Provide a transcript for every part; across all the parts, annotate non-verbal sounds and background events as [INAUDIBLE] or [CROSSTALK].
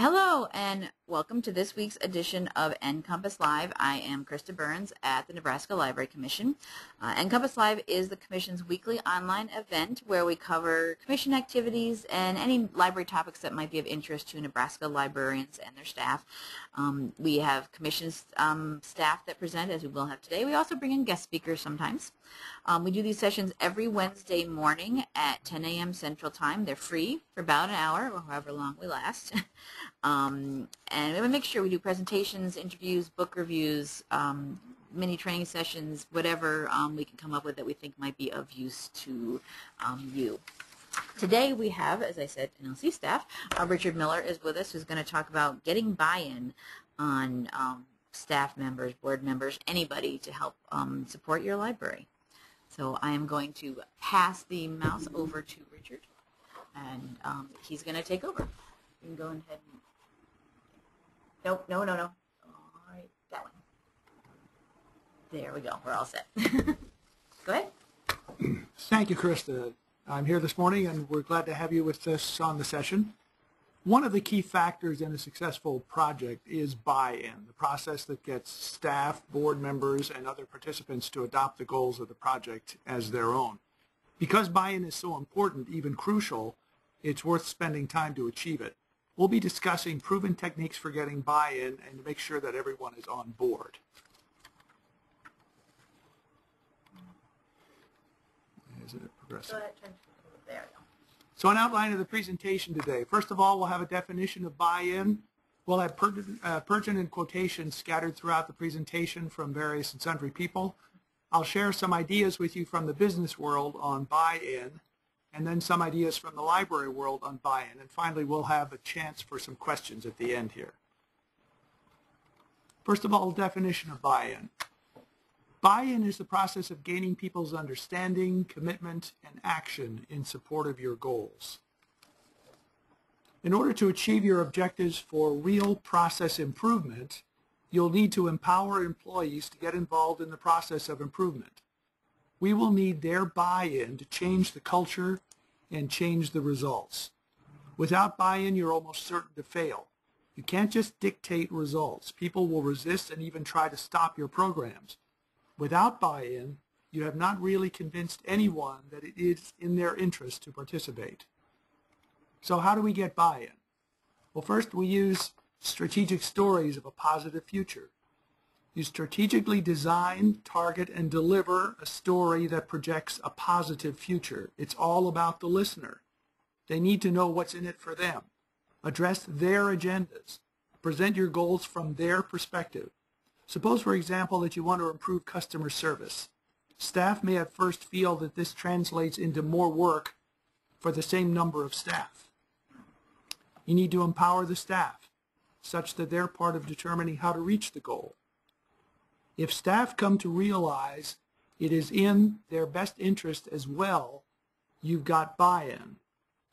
Hello and welcome to this week's edition of NCompass Live. I am Krista Burns at the Nebraska Library Commission. Uh, NCompass Live is the Commission's weekly online event where we cover Commission activities and any library topics that might be of interest to Nebraska librarians and their staff. Um, we have Commission um, staff that present, as we will have today. We also bring in guest speakers sometimes. Um, we do these sessions every Wednesday morning at 10 a.m. Central Time. They're free for about an hour or however long we last. [LAUGHS] Um, and we to make sure we do presentations, interviews, book reviews, um, mini training sessions, whatever um, we can come up with that we think might be of use to um, you. Today we have, as I said, NLC staff. Uh, Richard Miller is with us who's going to talk about getting buy-in on um, staff members, board members, anybody to help um, support your library. So I am going to pass the mouse over to Richard, and he's going to take over. You can go ahead and Nope, no, no, no. All right, that one. There we go. We're all set. [LAUGHS] go ahead. Thank you, Krista. Uh, I'm here this morning, and we're glad to have you with us on the session. One of the key factors in a successful project is buy-in, the process that gets staff, board members, and other participants to adopt the goals of the project as their own. Because buy-in is so important, even crucial, it's worth spending time to achieve it. We'll be discussing proven techniques for getting buy-in and to make sure that everyone is on board. Is it progressing? There we go. So an outline of the presentation today. First of all, we'll have a definition of buy-in. We'll have uh, pertinent quotations scattered throughout the presentation from various and sundry people. I'll share some ideas with you from the business world on buy-in and then some ideas from the library world on buy-in. And finally, we'll have a chance for some questions at the end here. First of all, definition of buy-in. Buy-in is the process of gaining people's understanding, commitment, and action in support of your goals. In order to achieve your objectives for real process improvement, you'll need to empower employees to get involved in the process of improvement we will need their buy-in to change the culture and change the results. Without buy-in, you're almost certain to fail. You can't just dictate results. People will resist and even try to stop your programs. Without buy-in, you have not really convinced anyone that it is in their interest to participate. So how do we get buy-in? Well, first we use strategic stories of a positive future. You strategically design, target, and deliver a story that projects a positive future. It's all about the listener. They need to know what's in it for them. Address their agendas. Present your goals from their perspective. Suppose, for example, that you want to improve customer service. Staff may at first feel that this translates into more work for the same number of staff. You need to empower the staff such that they're part of determining how to reach the goal. If staff come to realize it is in their best interest as well, you've got buy-in.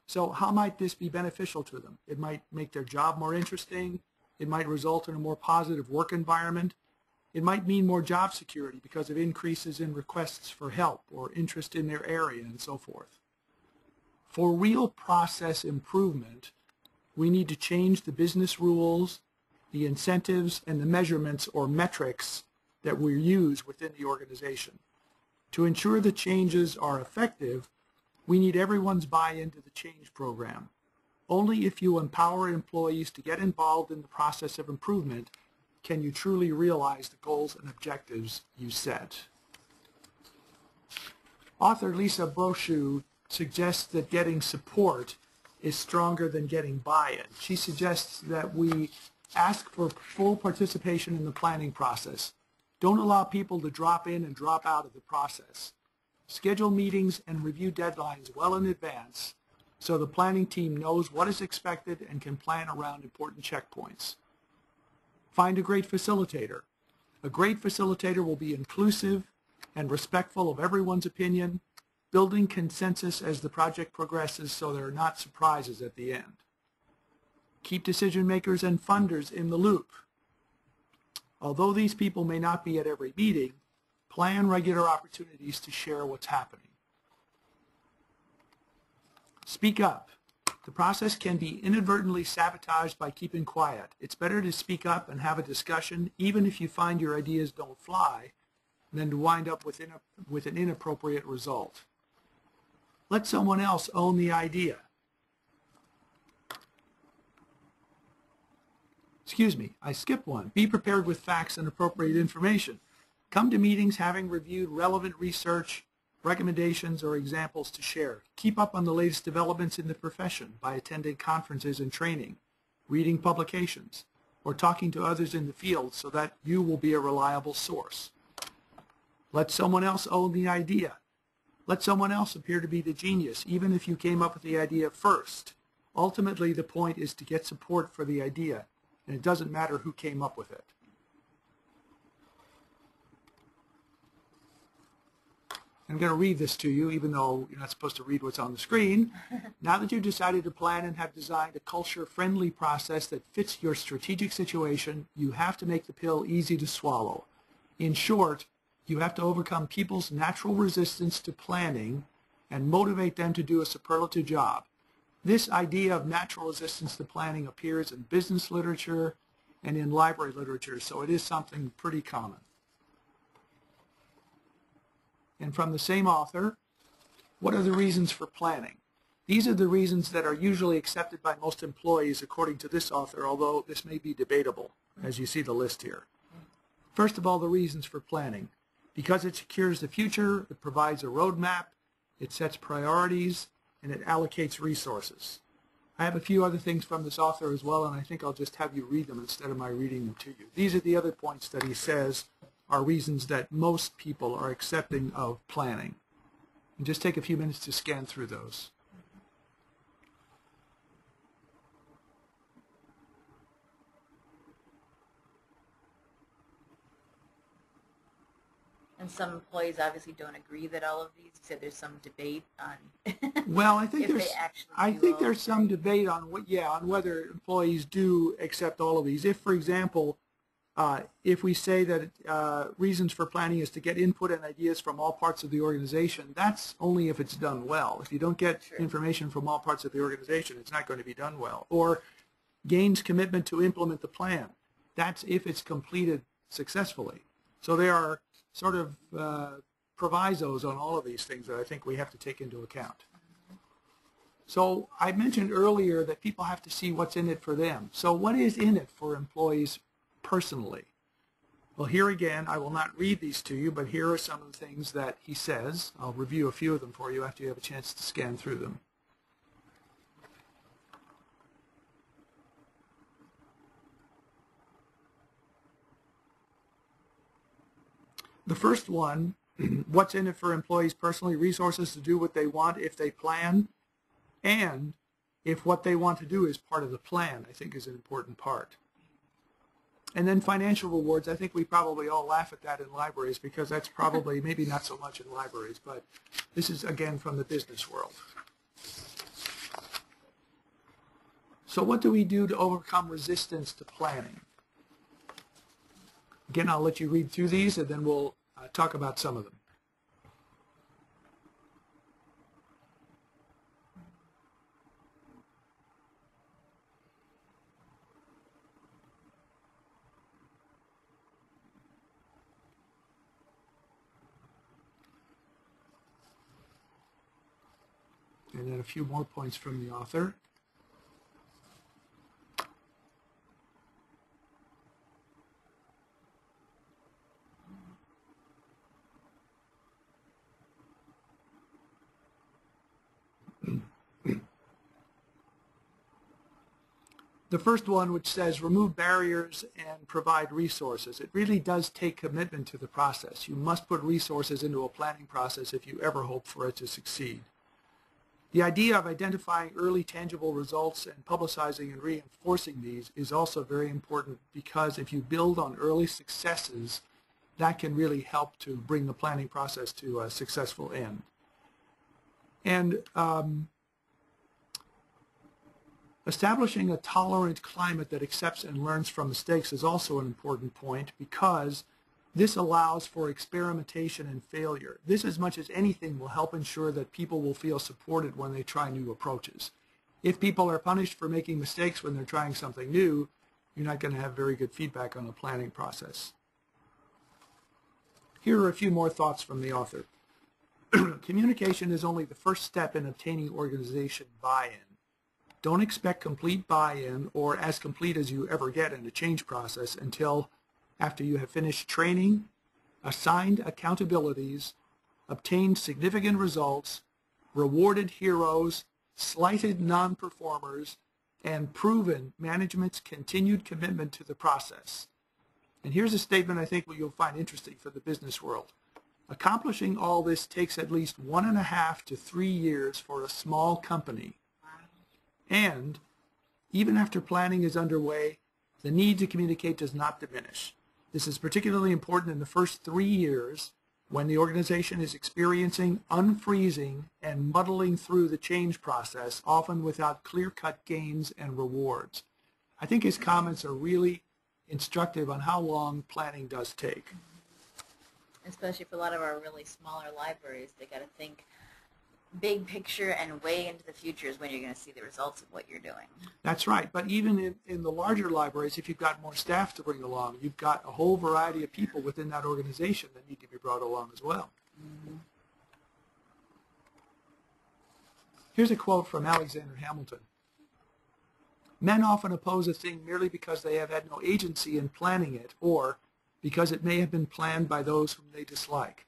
So how might this be beneficial to them? It might make their job more interesting. It might result in a more positive work environment. It might mean more job security because of increases in requests for help or interest in their area and so forth. For real process improvement, we need to change the business rules, the incentives, and the measurements or metrics that we use within the organization. To ensure the changes are effective, we need everyone's buy-in to the change program. Only if you empower employees to get involved in the process of improvement can you truly realize the goals and objectives you set. Author Lisa Brochu suggests that getting support is stronger than getting buy-in. She suggests that we ask for full participation in the planning process, don't allow people to drop in and drop out of the process. Schedule meetings and review deadlines well in advance so the planning team knows what is expected and can plan around important checkpoints. Find a great facilitator. A great facilitator will be inclusive and respectful of everyone's opinion, building consensus as the project progresses so there are not surprises at the end. Keep decision makers and funders in the loop. Although these people may not be at every meeting, plan regular opportunities to share what's happening. Speak up. The process can be inadvertently sabotaged by keeping quiet. It's better to speak up and have a discussion, even if you find your ideas don't fly, than to wind up with, with an inappropriate result. Let someone else own the idea. Excuse me, I skipped one. Be prepared with facts and appropriate information. Come to meetings having reviewed relevant research, recommendations, or examples to share. Keep up on the latest developments in the profession by attending conferences and training, reading publications, or talking to others in the field so that you will be a reliable source. Let someone else own the idea. Let someone else appear to be the genius, even if you came up with the idea first. Ultimately, the point is to get support for the idea, and it doesn't matter who came up with it. I'm going to read this to you, even though you're not supposed to read what's on the screen. [LAUGHS] now that you've decided to plan and have designed a culture-friendly process that fits your strategic situation, you have to make the pill easy to swallow. In short, you have to overcome people's natural resistance to planning and motivate them to do a superlative job. This idea of natural resistance to planning appears in business literature and in library literature, so it is something pretty common. And from the same author, what are the reasons for planning? These are the reasons that are usually accepted by most employees according to this author, although this may be debatable, as you see the list here. First of all, the reasons for planning. Because it secures the future, it provides a roadmap, it sets priorities, and it allocates resources. I have a few other things from this author as well, and I think I'll just have you read them instead of my reading them to you. These are the other points that he says are reasons that most people are accepting of planning. And just take a few minutes to scan through those. And some employees obviously don't agree that all of these, you said there's some debate on [LAUGHS] Well, I think if there's they actually I think there's some debate on what yeah on whether employees do accept all of these. If, for example, uh, if we say that uh, reasons for planning is to get input and ideas from all parts of the organization, that's only if it's done well. If you don't get Sure. information from all parts of the organization, it's not going to be done well. Or gains commitment to implement the plan. That's if it's completed successfully. So there are sort of uh, provisos on all of these things that I think we have to take into account. So I mentioned earlier that people have to see what's in it for them. So what is in it for employees personally? Well, here again, I will not read these to you, but here are some of the things that he says. I'll review a few of them for you after you have a chance to scan through them. The first one, [CLEARS THROAT] what's in it for employees personally, resources to do what they want if they plan, and if what they want to do is part of the plan, I think is an important part. And then financial rewards, I think we probably all laugh at that in libraries because that's probably, [LAUGHS] maybe not so much in libraries, but this is again from the business world. So what do we do to overcome resistance to planning? Again, I'll let you read through these and then we'll uh, talk about some of them. And then a few more points from the author. The first one, which says remove barriers and provide resources. It really does take commitment to the process. You must put resources into a planning process if you ever hope for it to succeed. The idea of identifying early tangible results and publicizing and reinforcing these is also very important because if you build on early successes, that can really help to bring the planning process to a successful end. And um, establishing a tolerant climate that accepts and learns from mistakes is also an important point because this allows for experimentation and failure. This, as much as anything, will help ensure that people will feel supported when they try new approaches. If people are punished for making mistakes when they're trying something new, you're not going to have very good feedback on the planning process. Here are a few more thoughts from the author. [CLEARS THROAT] Communication is only the first step in obtaining organization buy-in. Don't expect complete buy-in or as complete as you ever get in a change process until after you have finished training, assigned accountabilities, obtained significant results, rewarded heroes, slighted non-performers, and proven management's continued commitment to the process. And here's a statement I think you'll find interesting for the business world. Accomplishing all this takes at least one and a half to three years for a small company. And even after planning is underway, the need to communicate does not diminish. This is particularly important in the first three years when the organization is experiencing unfreezing and muddling through the change process, often without clear-cut gains and rewards. I think his comments are really instructive on how long planning does take. Especially for a lot of our really smaller libraries, they got to think big picture and way into the future is when you're going to see the results of what you're doing. That's right. But even in, in the larger libraries, if you've got more staff to bring along, you've got a whole variety of people within that organization that need to be brought along as well. Mm-hmm. Here's a quote from Alexander Hamilton. Men often oppose a thing merely because they have had no agency in planning it or because it may have been planned by those whom they dislike.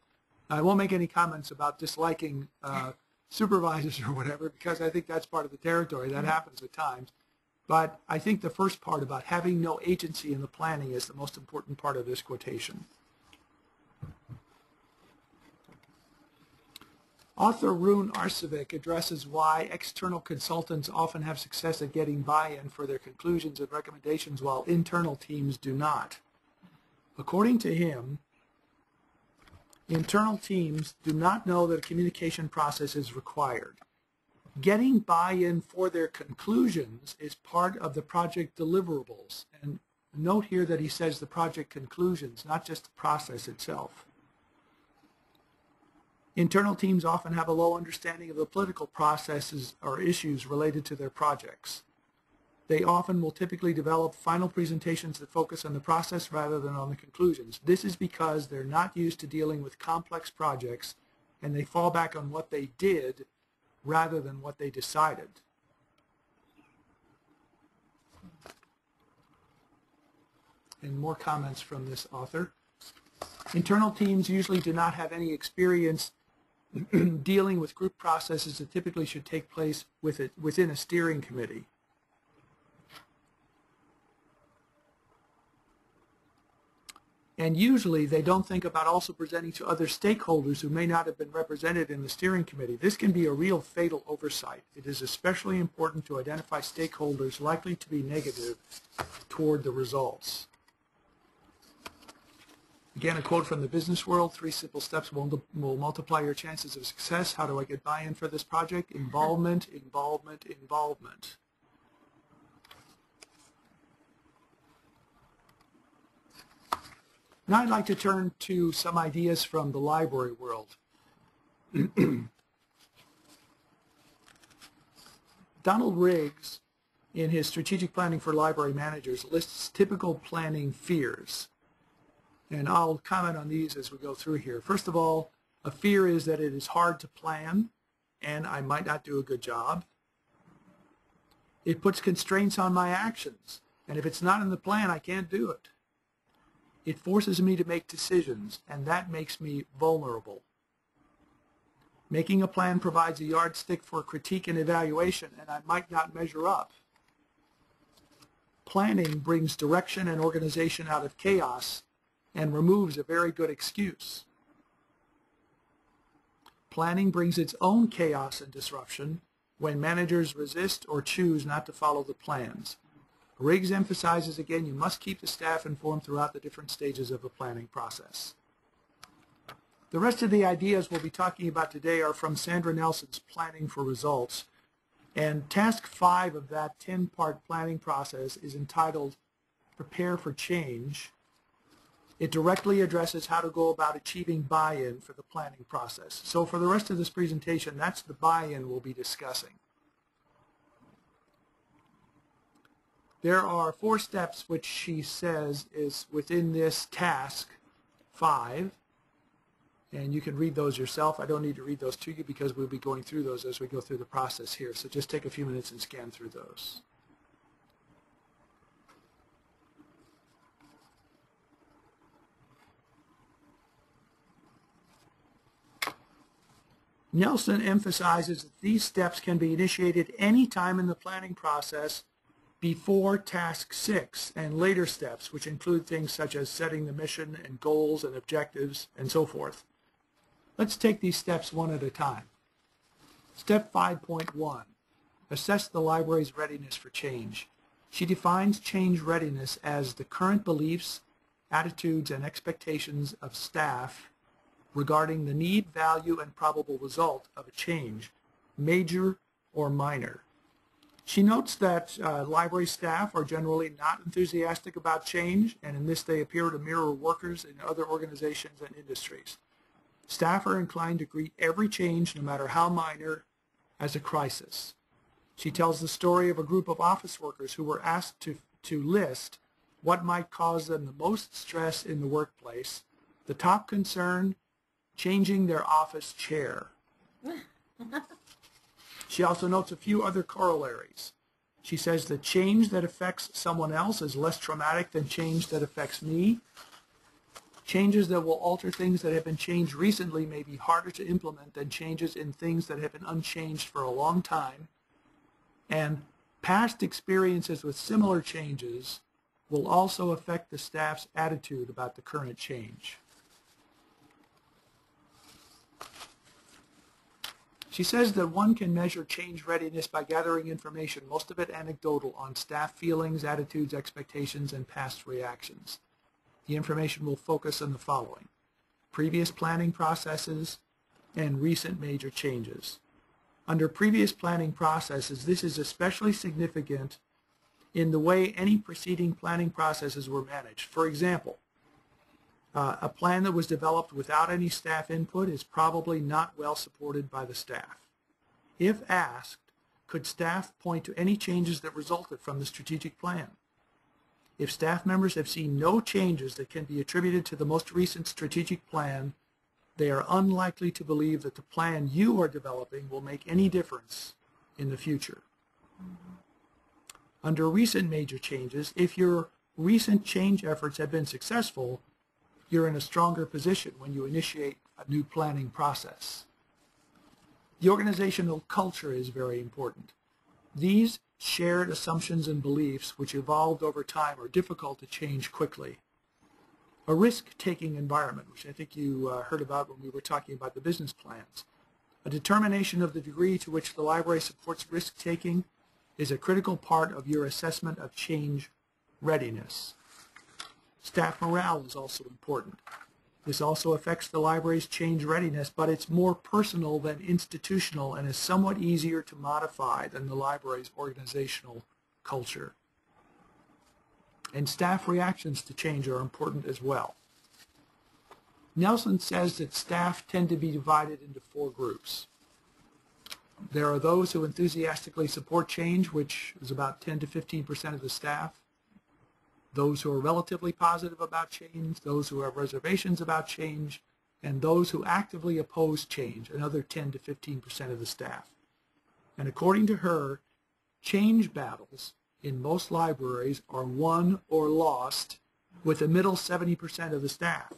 I won't make any comments about disliking uh, supervisors or whatever because I think that's part of the territory. That mm-hmm. happens at times. But I think the first part about having no agency in the planning is the most important part of this quotation. Author Rune Arcevic addresses why external consultants often have success at getting buy-in for their conclusions and recommendations while internal teams do not. According to him, internal teams do not know that a communication process is required. Getting buy-in for their conclusions is part of the project deliverables. And note here that he says the project conclusions, not just the process itself. Internal teams often have a low understanding of the political processes or issues related to their projects. They often will typically develop final presentations that focus on the process rather than on the conclusions. This is because they're not used to dealing with complex projects and they fall back on what they did rather than what they decided. And more comments from this author. Internal teams usually do not have any experience [CLEARS THROAT] dealing with group processes that typically should take place with it, within a steering committee. And usually they don't think about also presenting to other stakeholders who may not have been represented in the steering committee. This can be a real fatal oversight. It is especially important to identify stakeholders likely to be negative toward the results. Again, a quote from the business world, three simple steps will, will multiply your chances of success. How do I get buy-in for this project? Involvement, involvement, involvement. Now I'd like to turn to some ideas from the library world. [CLEARS THROAT] Donald Riggs, in his Strategic Planning for Library Managers, lists typical planning fears. And I'll comment on these as we go through here. First of all, a fear is that it is hard to plan and I might not do a good job. It puts constraints on my actions. And if it's not in the plan, I can't do it. It forces me to make decisions, and that makes me vulnerable. Making a plan provides a yardstick for critique and evaluation, and I might not measure up. Planning brings direction and organization out of chaos, and removes a very good excuse. Planning brings its own chaos and disruption when managers resist or choose not to follow the plans. Riggs emphasizes again you must keep the staff informed throughout the different stages of the planning process. The rest of the ideas we'll be talking about today are from Sandra Nelson's Planning for Results. And task five of that 10-part planning process is entitled Prepare for Change. It directly addresses how to go about achieving buy-in for the planning process. So for the rest of this presentation, that's the buy-in we'll be discussing. There are four steps which she says is within this task five. And you can read those yourself. I don't need to read those to you because we'll be going through those as we go through the process here. So just take a few minutes and scan through those. Nelson emphasizes that these steps can be initiated any time in the planning process before task six and later steps, which include things such as setting the mission and goals and objectives and so forth. Let's take these steps one at a time. Step 5.1, assess the library's readiness for change. She defines change readiness as the current beliefs, attitudes, and expectations of staff regarding the need, value, and probable result of a change, major or minor. She notes that uh, library staff are generally not enthusiastic about change, and in this they appear to mirror workers in other organizations and industries. Staff are inclined to greet every change, no matter how minor, as a crisis. She tells the story of a group of office workers who were asked to, to list what might cause them the most stress in the workplace. The top concern changing their office chair. [LAUGHS] she also notes a few other corollaries. She says the change that affects someone else is less traumatic than change that affects me. Changes that will alter things that have been changed recently may be harder to implement than changes in things that have been unchanged for a long time. And past experiences with similar changes will also affect the staff's attitude about the current change. She says that one can measure change readiness by gathering information, most of it anecdotal, on staff feelings, attitudes, expectations, and past reactions. The information will focus on the following. Previous planning processes and recent major changes. Under previous planning processes, this is especially significant in the way any preceding planning processes were managed. For example, uh, a plan that was developed without any staff input is probably not well supported by the staff. If asked, could staff point to any changes that resulted from the strategic plan? If staff members have seen no changes that can be attributed to the most recent strategic plan, they are unlikely to believe that the plan you are developing will make any difference in the future. Under recent major changes, if your recent change efforts have been successful, you're in a stronger position when you initiate a new planning process. The organizational culture is very important. These shared assumptions and beliefs, which evolved over time, are difficult to change quickly. A risk-taking environment, which I think you uh, heard about when we were talking about the business plans. A determination of the degree to which the library supports risk-taking is a critical part of your assessment of change readiness. Staff morale is also important. This also affects the library's change readiness, but it's more personal than institutional and is somewhat easier to modify than the library's organizational culture. And staff reactions to change are important as well. Nelson says that staff tend to be divided into four groups. There are those who enthusiastically support change, which is about 10 to 15 percent of the staff those who are relatively positive about change, those who have reservations about change, and those who actively oppose change, another 10 to 15% of the staff. And according to her, change battles in most libraries are won or lost with the middle 70% of the staff.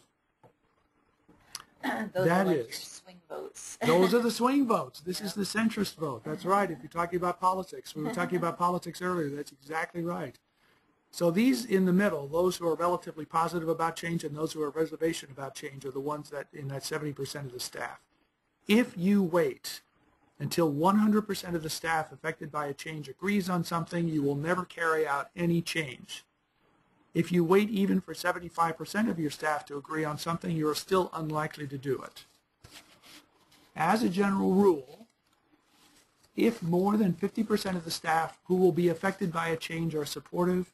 those That are like is- swing votes. [LAUGHS] Those are the [LAUGHS] swing votes. This is the centrist vote. That's right. If you're talking about politics, we were talking about politics earlier. That's exactly right. So these in the middle, those who are relatively positive about change and those who are reservation about change are the ones that in that 70% of the staff. If you wait until 100% of the staff affected by a change agrees on something, you will never carry out any change. If you wait even for 75% of your staff to agree on something, you are still unlikely to do it. As a general rule, if more than 50% of the staff who will be affected by a change are supportive,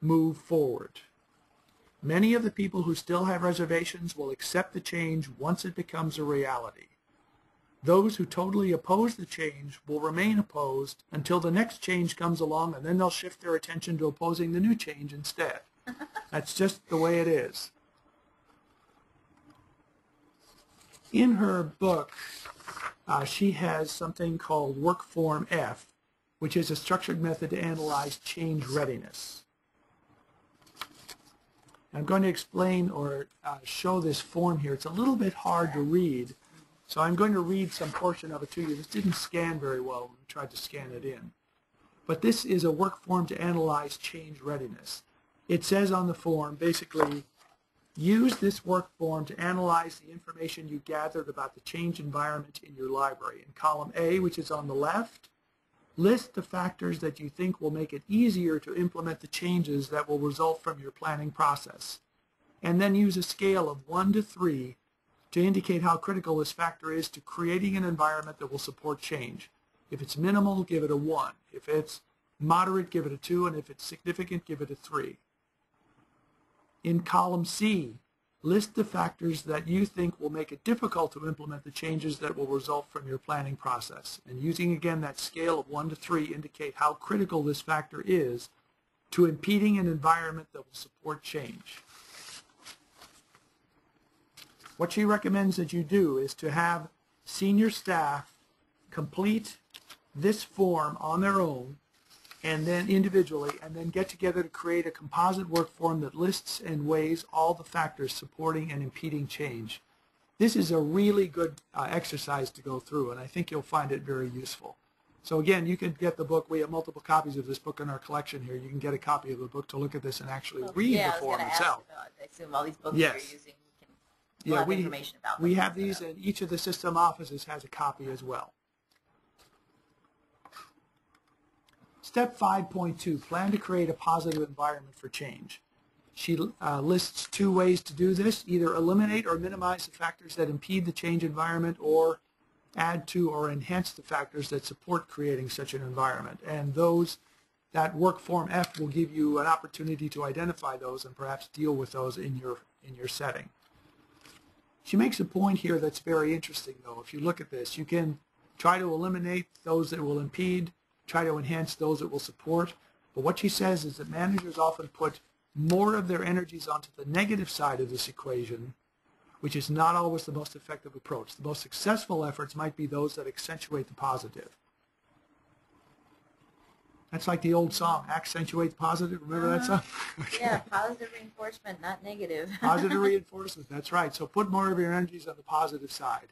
move forward. Many of the people who still have reservations will accept the change once it becomes a reality. Those who totally oppose the change will remain opposed until the next change comes along and then they'll shift their attention to opposing the new change instead. [LAUGHS] That's just the way it is. In her book, uh, she has something called Work Form F, which is a structured method to analyze change readiness. I'm going to explain or uh, show this form here. It's a little bit hard to read, so I'm going to read some portion of it to you. This didn't scan very well when we tried to scan it in. But this is a work form to analyze change readiness. It says on the form, basically, use this work form to analyze the information you gathered about the change environment in your library. In column A, which is on the left, list the factors that you think will make it easier to implement the changes that will result from your planning process. And then use a scale of 1 to 3 to indicate how critical this factor is to creating an environment that will support change. If it's minimal, give it a 1. If it's moderate, give it a 2. And if it's significant, give it a 3. In column C, list the factors that you think will make it difficult to implement the changes that will result from your planning process. And using again that scale of 1 to 3 indicate how critical this factor is to impeding an environment that will support change. What she recommends that you do is to have senior staff complete this form on their own and then individually, and then get together to create a composite work form that lists and weighs all the factors supporting and impeding change. This is a really good uh, exercise to go through, and I think you'll find it very useful. So again, you can get the book. We have multiple copies of this book in our collection here. You can get a copy of the book to look at this and actually Well, read yeah, the I was form itself. I assume all these books Yes. you're using, you can, Yeah, we, information about we have these, and each of the system offices has a copy as well. Step 5.2, plan to create a positive environment for change. She uh, lists two ways to do this, either eliminate or minimize the factors that impede the change environment or add to or enhance the factors that support creating such an environment. And those, that work form F will give you an opportunity to identify those and perhaps deal with those in your, in your setting. She makes a point here that's very interesting, though. If you look at this, you can try to eliminate those that will impede, try to enhance those that will support. But what she says is that managers often put more of their energies onto the negative side of this equation, which is not always the most effective approach. The most successful efforts might be those that accentuate the positive. That's like the old song, accentuate the positive. Remember that uh-huh. song? Okay. Yeah, [LAUGHS] positive reinforcement, not negative. [LAUGHS] Positive reinforcement, that's right. So put more of your energies on the positive side.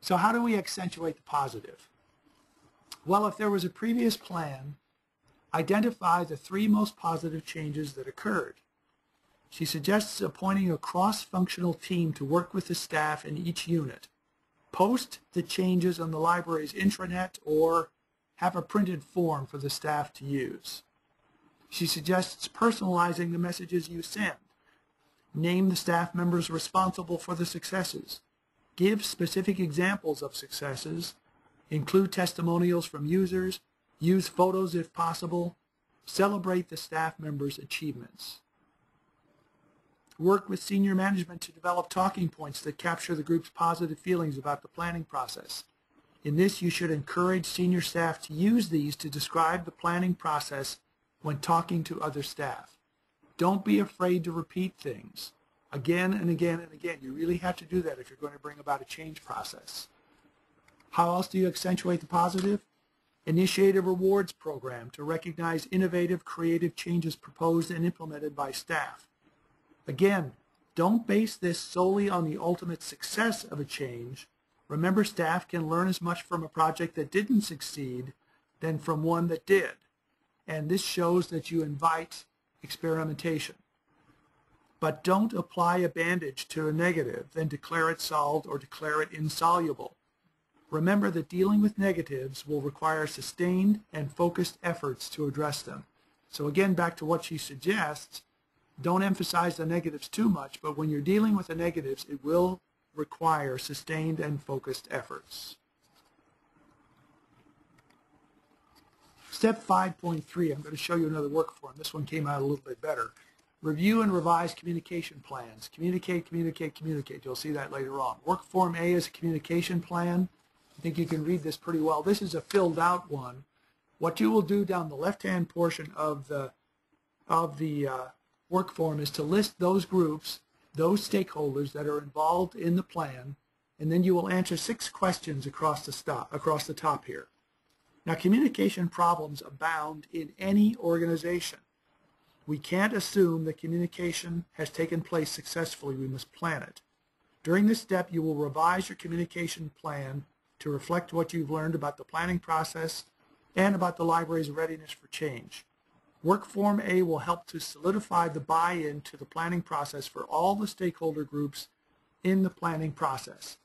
So how do we accentuate the positive? Well, if there was a previous plan, identify the three most positive changes that occurred. She suggests appointing a cross-functional team to work with the staff in each unit. Post the changes on the library's intranet or have a printed form for the staff to use. She suggests personalizing the messages you send. Name the staff members responsible for the successes. Give specific examples of successes. Include testimonials from users. Use photos if possible. Celebrate the staff members' achievements. Work with senior management to develop talking points that capture the group's positive feelings about the planning process. In this, you should encourage senior staff to use these to describe the planning process when talking to other staff. Don't be afraid to repeat things again and again and again. You really have to do that if you're going to bring about a change process. How else do you accentuate the positive? Initiate a rewards program to recognize innovative, creative changes proposed and implemented by staff. Again, don't base this solely on the ultimate success of a change. Remember, staff can learn as much from a project that didn't succeed than from one that did. And this shows that you invite experimentation. But don't apply a bandage to a negative, then declare it solved or declare it insoluble. Remember that dealing with negatives will require sustained and focused efforts to address them. So again, back to what she suggests, don't emphasize the negatives too much, but when you're dealing with the negatives, it will require sustained and focused efforts. Step 5.3, I'm going to show you another work form. This one came out a little bit better. Review and revise communication plans. Communicate, communicate, communicate. You'll see that later on. Work form A is a communication plan. I think you can read this pretty well. This is a filled out one. What you will do down the left-hand portion of the of the uh, work form is to list those groups, those stakeholders that are involved in the plan, and then you will answer six questions across the stop across the top here. Now, communication problems abound in any organization. We can't assume that communication has taken place successfully. We must plan it. During this step, you will revise your communication plan to reflect what you've learned about the planning process and about the library's readiness for change. Work Form A will help to solidify the buy-in to the planning process for all the stakeholder groups in the planning process.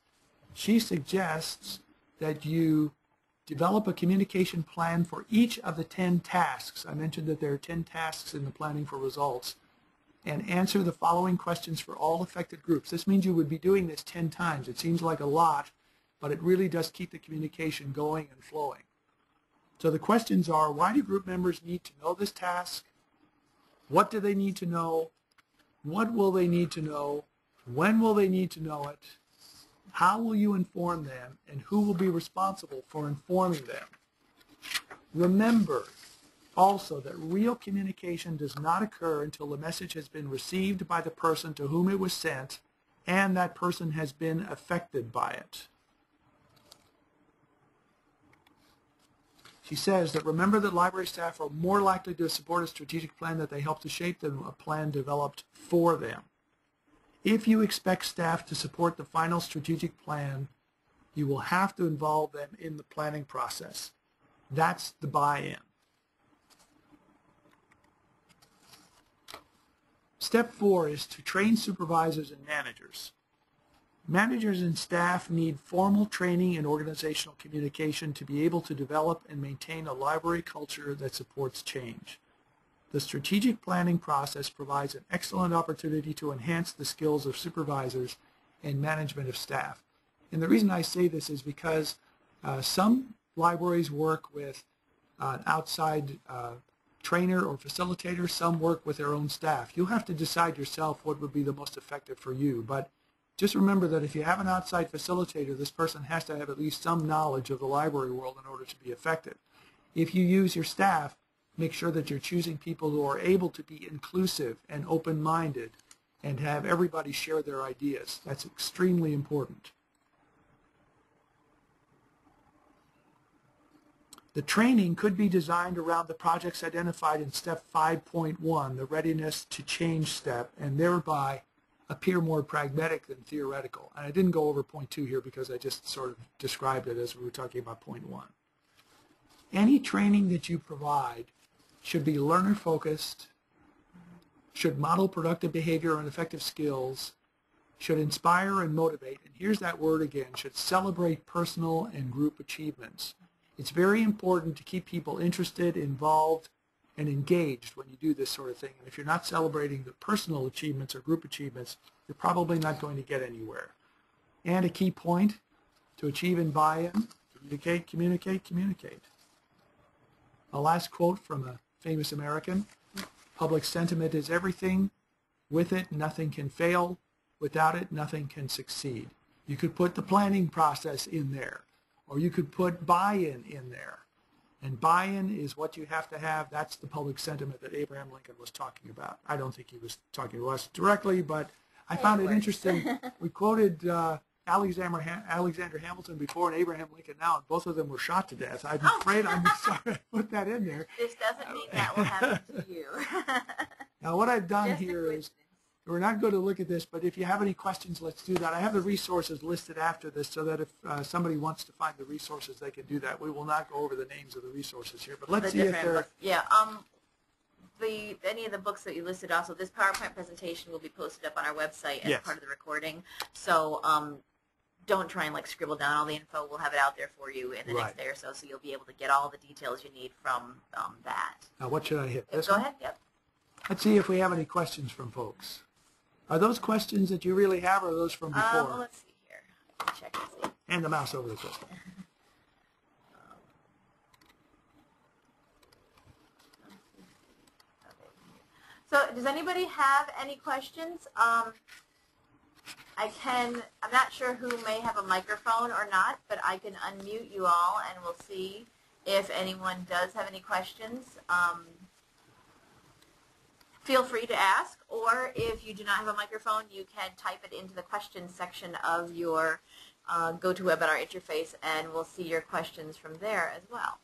She suggests that you develop a communication plan for each of the 10 tasks. I mentioned that there are 10 tasks in the planning for results and answer the following questions for all affected groups. This means you would be doing this 10 times. It seems like a lot, but it really does keep the communication going and flowing. So the questions are, why do group members need to know this task? What do they need to know? What will they need to know? When will they need to know it? How will you inform them? And who will be responsible for informing them? Remember also that real communication does not occur until the message has been received by the person to whom it was sent and that person has been affected by it. She says that remember that library staff are more likely to support a strategic plan that they help to shape than a plan developed for them. If you expect staff to support the final strategic plan, you will have to involve them in the planning process. That's the buy-in. Step four is to train supervisors and managers. Managers and staff need formal training in organizational communication to be able to develop and maintain a library culture that supports change. The strategic planning process provides an excellent opportunity to enhance the skills of supervisors and management of staff. And the reason I say this is because uh, some libraries work with an outside uh, trainer or facilitator. Some work with their own staff. You'll have to decide yourself what would be the most effective for you. But just remember that if you have an outside facilitator, this person has to have at least some knowledge of the library world in order to be effective. If you use your staff, make sure that you're choosing people who are able to be inclusive and open-minded and have everybody share their ideas. That's extremely important. The training could be designed around the projects identified in step 5.1, the readiness to change step, and thereby appear more pragmatic than theoretical. And I didn't go over point two here because I just sort of described it as we were talking about point one. Any training that you provide should be learner focused, should model productive behavior and effective skills, should inspire and motivate, and here's that word again, should celebrate personal and group achievements. It's very important to keep people interested, involved, and engaged when you do this sort of thing. And if you're not celebrating the personal achievements or group achievements, you're probably not going to get anywhere. And a key point, to achieve in buy-in, communicate, communicate, communicate. A last quote from a famous American, public sentiment is everything. With it, nothing can fail. Without it, nothing can succeed. You could put the planning process in there, or you could put buy-in in there. And buy-in is what you have to have. That's the public sentiment that Abraham Lincoln was talking about. I don't think he was talking to us directly, but I found it interesting. [LAUGHS] We quoted uh, Alexander, ha Alexander Hamilton before and Abraham Lincoln now, and both of them were shot to death. I'm Oh. afraid I'm [LAUGHS] sorry I put that in there. This doesn't mean that will happen to you. [LAUGHS] Now, what I've done Just here is. We're not going to look at this, but if you have any questions, let's do that. I have the resources listed after this so that if uh, somebody wants to find the resources, they can do that. We will not go over the names of the resources here, but let's The see if there. books. Yeah, um, the, any of the books that you listed also, this PowerPoint presentation will be posted up on our website as Yes. part of the recording. So, um, don't try and like scribble down all the info. We'll have it out there for you in the Right. next day or so, so you'll be able to get all the details you need from, um, that. Now, what should I hit? This Go one? ahead, yep. Let's see if we have any questions from folks. Are those questions that you really have, or are those from before? Um, let's see here. Check and see. Hand the mouse over to Krista. [LAUGHS] So does anybody have any questions? Um, I can, I'm not sure who may have a microphone or not, but I can unmute you all and we'll see if anyone does have any questions. Um, feel free to ask, or if you do not have a microphone, you can type it into the questions section of your uh, GoToWebinar interface and we'll see your questions from there as well.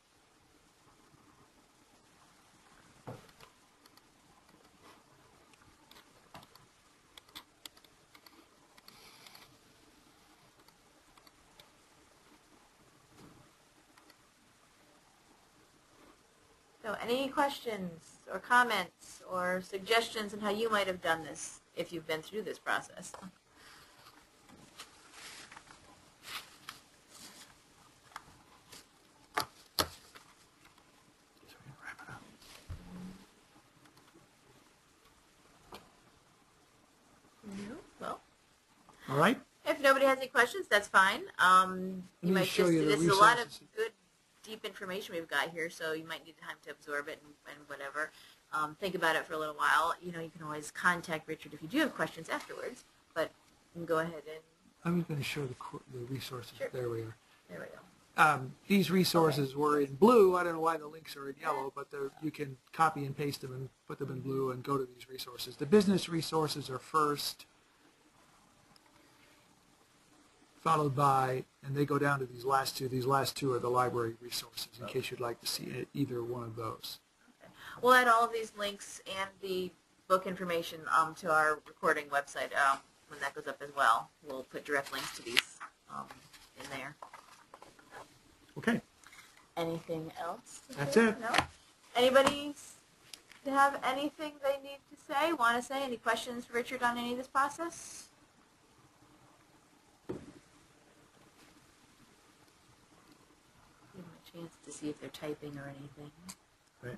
So any questions or comments or suggestions on how you might have done this if you've been through this process? No? Well, All right? if nobody has any questions, that's fine. Um, Let you me might show just, you the this is a lot of resources. good, deep information we've got here, so you might need time to absorb it and, and whatever. Um, think about it for a little while. You know, you can always contact Richard if you do have questions afterwards, but you can go ahead and, I'm going to show the, the resources. Sure. There we are. there we go. Um, these resources were in blue. I don't know why the links are in yellow, but you can copy and paste them and put them in blue and go to these resources. The business resources are first, followed by, and they go down to these last two. These last two are the library resources, in case you'd like to see either one of those. Okay. We'll add all of these links and the book information um, to our recording website um, when that goes up as well. We'll put direct links to these um, in there. Okay. Anything else? That's it. No? Anybody have anything they need to say, want to say? Any questions for Richard on any of this process? Give them a chance to see if they're typing or anything. Right.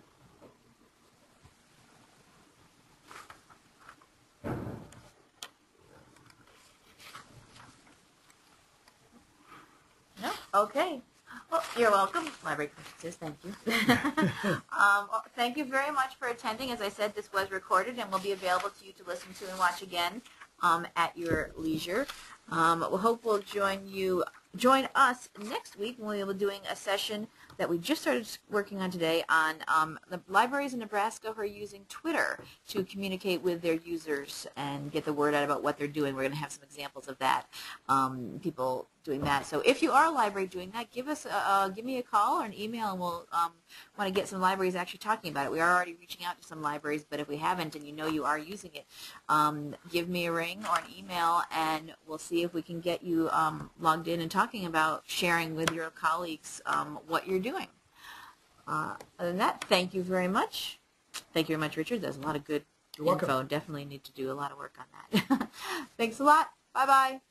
No? Okay. Well, you're welcome, Library Conferences. Thank you. [LAUGHS] um, well, thank you very much for attending. As I said, this was recorded and will be available to you to listen to and watch again um, at your leisure. Um, we hope we'll join you, join us next week when we'll be doing a session that we just started working on today on um, the libraries in Nebraska who are using Twitter to communicate with their users and get the word out about what they're doing. We're going to have some examples of that, um, people doing that. So if you are a library doing that, give us a, uh, give me a call or an email, and we'll um, want to get some libraries actually talking about it. We are already reaching out to some libraries, but if we haven't and you know you are using it, um, give me a ring or an email, and we'll see if we can get you um, logged in and talking about sharing with your colleagues um, what you're doing. Uh, other than that, thank you very much. Thank you very much, Richard. There's a lot of good You're welcome. info. Definitely need to do a lot of work on that. [LAUGHS] Thanks a lot. Bye-bye.